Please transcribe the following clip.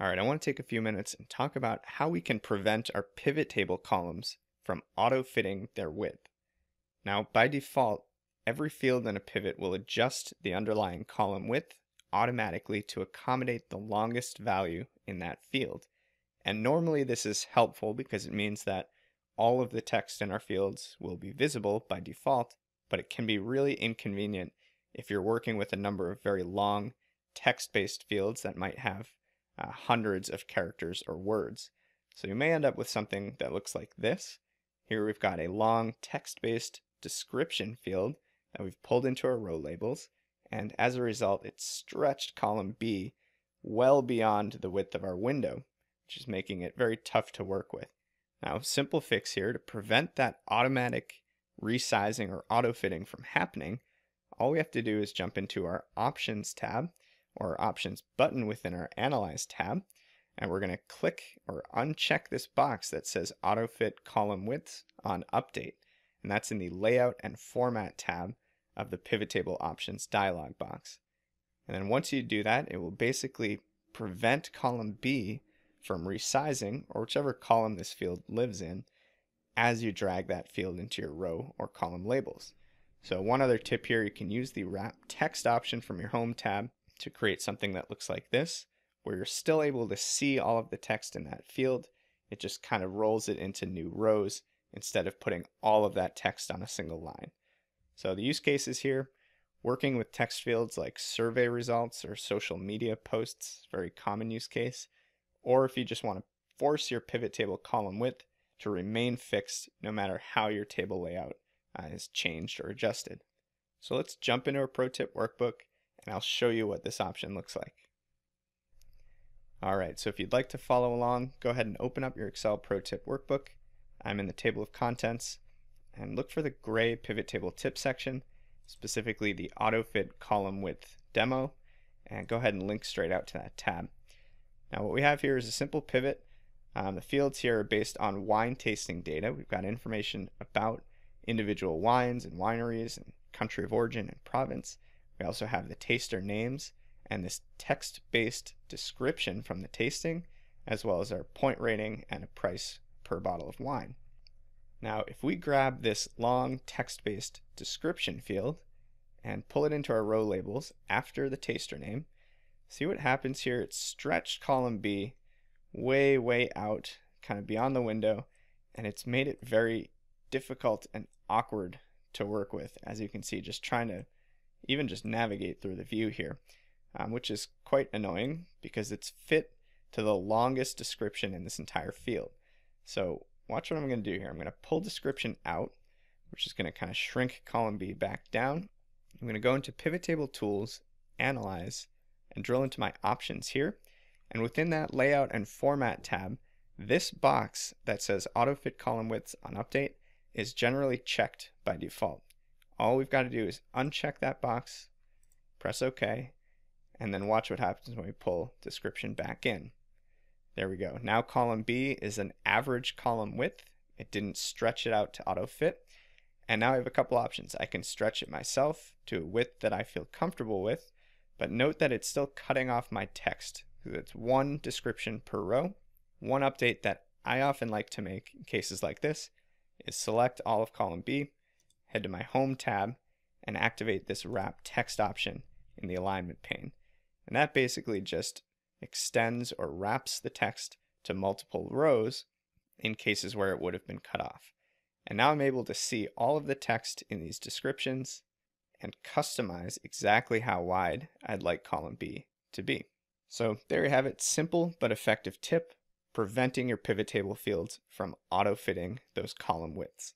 All right, I want to take a few minutes and talk about how we can prevent our pivot table columns from auto-fitting their width. Now, by default, every field in a pivot will adjust the underlying column width automatically to accommodate the longest value in that field. And normally this is helpful because it means that all of the text in our fields will be visible by default, but it can be really inconvenient if you're working with a number of very long text-based fields that might have uh, hundreds of characters or words. So you may end up with something that looks like this. Here we've got a long text-based description field that we've pulled into our row labels, and as a result, it's stretched column B well beyond the width of our window, which is making it very tough to work with. Now, simple fix here to prevent that automatic resizing or auto-fitting from happening, all we have to do is jump into our Options tab or Options button within our Analyze tab, and we're going to click or uncheck this box that says Auto Fit Column Widths on Update, and that's in the Layout and Format tab of the Pivot Table Options dialog box. And then once you do that, it will basically prevent column B from resizing, or whichever column this field lives in, as you drag that field into your row or column labels. So one other tip here, you can use the wrap text option from your home tab to create something that looks like this, where you're still able to see all of the text in that field. It just kind of rolls it into new rows instead of putting all of that text on a single line. So the use cases here, working with text fields like survey results or social media posts, very common use case, or if you just want to force your pivot table column width to remain fixed no matter how your table layout uh, is changed or adjusted. So let's jump into a pro tip workbook and I'll show you what this option looks like. All right, so if you'd like to follow along, go ahead and open up your Excel Pro Tip Workbook. I'm in the table of contents and look for the gray pivot table tip section, specifically the AutoFit column width demo, and go ahead and link straight out to that tab. Now what we have here is a simple pivot. Um, the fields here are based on wine tasting data. We've got information about individual wines and wineries and country of origin and province. We also have the taster names and this text-based description from the tasting, as well as our point rating and a price per bottle of wine. Now, if we grab this long text-based description field and pull it into our row labels after the taster name, see what happens here? It's stretched column B way, way out, kind of beyond the window, and it's made it very difficult and awkward to work with, as you can see, just trying to even just navigate through the view here, um, which is quite annoying because it's fit to the longest description in this entire field. So watch what I'm going to do here. I'm going to pull description out, which is going to kind of shrink column B back down. I'm going to go into pivot table tools, analyze, and drill into my options here. And within that layout and format tab, this box that says auto fit column widths on update is generally checked by default. All we've got to do is uncheck that box, press OK, and then watch what happens when we pull description back in. There we go. Now column B is an average column width. It didn't stretch it out to auto fit. And now I have a couple options. I can stretch it myself to a width that I feel comfortable with, but note that it's still cutting off my text it's one description per row. One update that I often like to make in cases like this is select all of column B, head to my Home tab, and activate this Wrap Text option in the alignment pane. And that basically just extends or wraps the text to multiple rows in cases where it would have been cut off. And now I'm able to see all of the text in these descriptions and customize exactly how wide I'd like column B to be. So there you have it, simple but effective tip preventing your pivot table fields from auto-fitting those column widths.